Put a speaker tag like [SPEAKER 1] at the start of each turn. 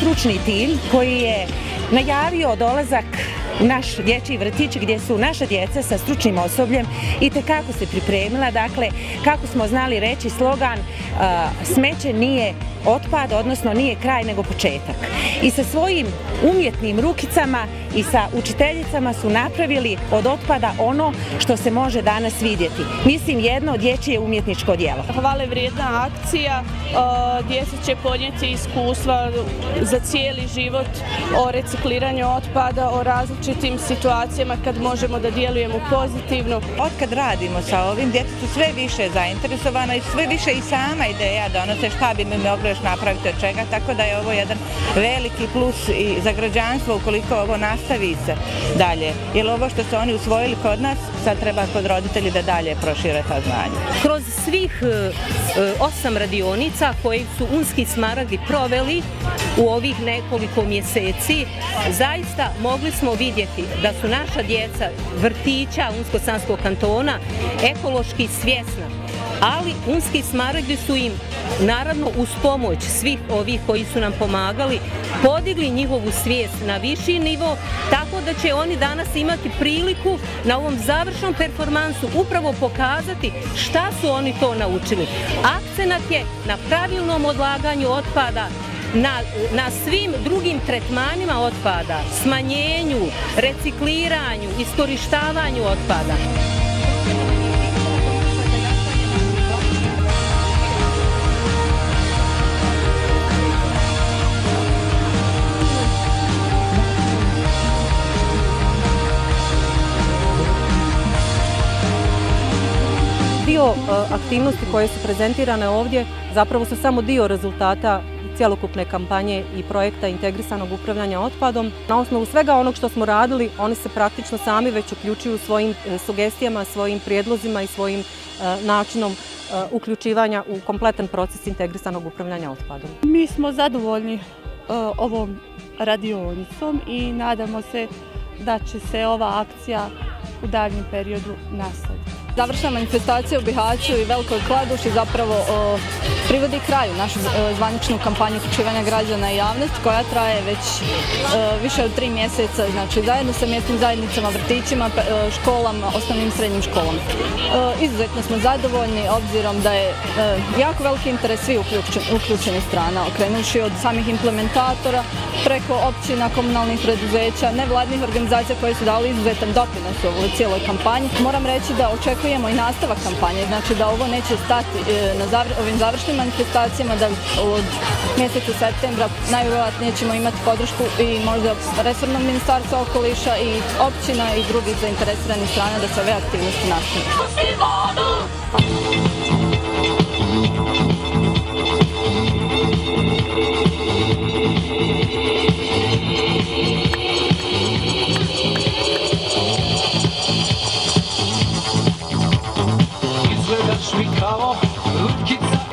[SPEAKER 1] stručni tim koji je najavio dolazak naš dječji vrtić gdje su naša djeca sa stručnim osobljem i kako se pripremila, dakle kako smo znali reći slogan smeće nije otpad, odnosno nije kraj nego početak. I sa svojim umjetnim rukicama i sa učiteljicama su napravili od otpada ono što se može danas vidjeti. Mislim jedno dječje umjetničko djelo.
[SPEAKER 2] Hvale vrijedna akcija, djeca će podnijeti iskustva za cijeli život o recikliranju otpada, o različitim situacijama kad možemo da djelujemo pozitivno.
[SPEAKER 3] Od kad radimo sa ovim, djeca su sve više zainteresovana i sve više i sama ideja donose šta bi mi mogli još napraviti od čega, tako da je ovo jedan veliki plus i za građanstvo ukoliko ovo nastavi se dalje. Jer ovo što su oni usvojili kod nas, sad treba kod roditelji da dalje prošire ta znanja.
[SPEAKER 4] Kroz svih e, e, osam radionica koje su Unski smaragdi proveli u ovih nekoliko mjeseci, zaista mogli smo vidjeti da su naša djeca vrtića Unsko-Sanskog kantona ekološki svjesna ali unski smaragdi su im naravno uz pomoć svih ovih koji su nam pomagali podigli njihovu svijest na viši nivo tako da će oni danas imati priliku na ovom završnom performansu upravo pokazati šta su oni to naučili. Akcenat je na pravilnom odlaganju otpada, na, na svim drugim tretmanima otpada, smanjenju, recikliranju, iskorištavanju otpada.
[SPEAKER 5] dio e, aktivnosti koje su prezentirane ovdje zapravo su samo dio rezultata cjelokupne kampanje i projekta integrisanog upravljanja otpadom. Na osnovu svega onog što smo radili, oni se praktično sami već uključuju svojim e, sugestijama, svojim prijedlozima i svojim e, načinom uključivanja u kompletan proces integrisanog upravljanja otpadom.
[SPEAKER 2] Mi smo zadovoljni ovom radionicom i nadamo se da će se ova akcija u daljnjem periodu nastaviti.
[SPEAKER 6] Završna manifestacija u Bihaću i Velikoj Kladuši zapravo privodi kraju našu e, zvaničnu kampanju uključivanja građana i javnost koja traje već e, više od tri mjeseca, znači zajedno sa mjesnim zajednicama, vrtićima, e, školama, osnovnim srednjim školom. Izuzetno smo zadovoljni obzirom da je jako veliki interes svih uključenih strana, okrenuši od samih implementatora preko općina, komunalnih preduzeća, nevladnih organizacija koje su dali izuzetan doprinos u ovoj cijeloj kampanji. Moram reći da očekujemo i nastavak kampanje, znači da ovo neće stati na ovim završnim manifestacijama da od mjeseca septembra najvjerojatnije ćemo imati podršku i možda resornog ministarstva okoliša i općina i drugih zainteresiranih strana da se ove aktivnosti nastave.
[SPEAKER 7] Sweet we cover. Look inside.